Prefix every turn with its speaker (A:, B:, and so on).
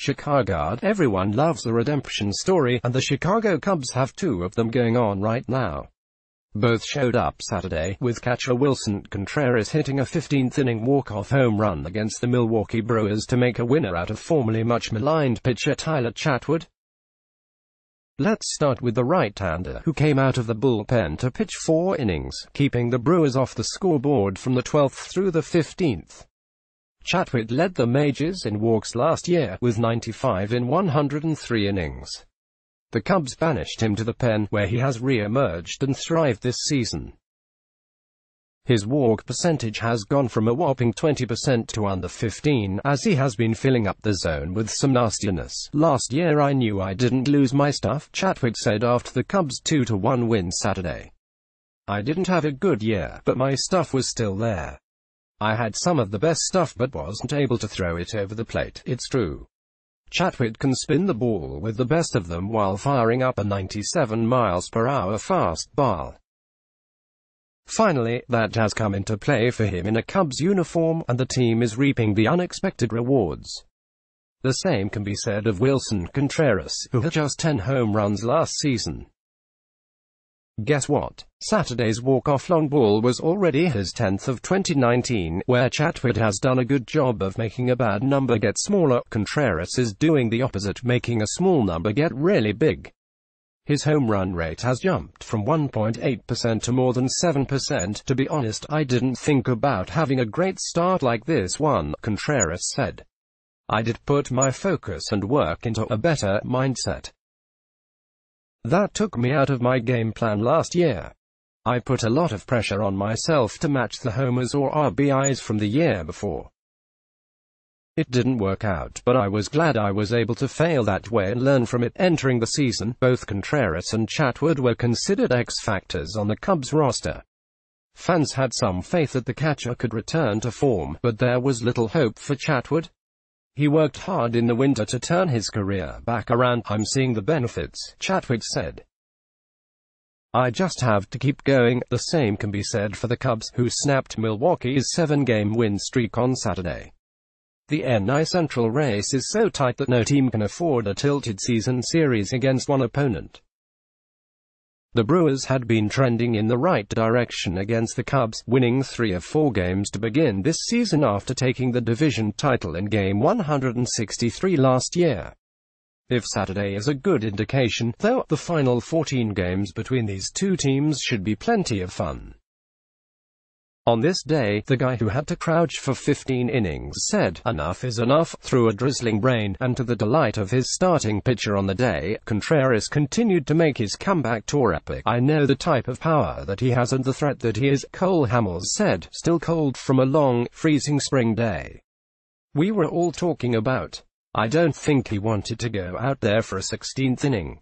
A: Chicago. Everyone loves a redemption story, and the Chicago Cubs have two of them going on right now. Both showed up Saturday, with catcher Willson Contreras hitting a 15th-inning walk-off home run against the Milwaukee Brewers to make a winner out of formerly much maligned pitcher Tyler Chatwood. Let's start with the right-hander, who came out of the bullpen to pitch four innings, keeping the Brewers off the scoreboard from the 12th through the 15th. Chatwood led the majors in walks last year, with 95 in 103 innings. The Cubs banished him to the pen, where he has re-emerged and thrived this season. His walk percentage has gone from a whopping 20% to under 15, as he has been filling up the zone with some nastiness. Last year I knew I didn't lose my stuff, Chatwood said after the Cubs' 2-1 win Saturday. I didn't have a good year, but my stuff was still there. I had some of the best stuff but wasn't able to throw it over the plate, it's true. Chatwood can spin the ball with the best of them while firing up a 97 miles per hour fastball. Finally, that has come into play for him in a Cubs uniform, and the team is reaping the unexpected rewards. The same can be said of Willson Contreras, who had just 10 home runs last season. Guess what? Saturday's walk-off long ball was already his 10th of 2019, where Chatwood has done a good job of making a bad number get smaller. Contreras is doing the opposite, making a small number get really big. His home run rate has jumped from 1.8% to more than 7%. To be honest, I didn't think about having a great start like this one, Contreras said. I did put my focus and work into a better mindset. That took me out of my game plan last year. I put a lot of pressure on myself to match the homers or RBIs from the year before. It didn't work out, but I was glad I was able to fail that way and learn from it. Entering the season, both Contreras and Chatwood were considered X-factors on the Cubs roster. Fans had some faith that the catcher could return to form, but there was little hope for Chatwood. He worked hard in the winter to turn his career back around. I'm seeing the benefits, Chatwood said. I just have to keep going. The same can be said for the Cubs, who snapped Milwaukee's seven-game win streak on Saturday. The NL Central race is so tight that no team can afford a tilted season series against one opponent. The Brewers had been trending in the right direction against the Cubs, winning three of four games to begin this season after taking the division title in Game 163 last year. If Saturday is a good indication, though, the final 14 games between these two teams should be plenty of fun. On this day, the guy who had to crouch for 15 innings said, enough is enough, through a drizzling rain, and to the delight of his starting pitcher on the day, Contreras continued to make his comeback tour epic. I know the type of power that he has and the threat that he is, Cole Hamels said, still cold from a long, freezing spring day. We were all talking about. I don't think he wanted to go out there for a 16th inning.